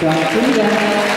掌声